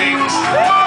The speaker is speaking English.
things.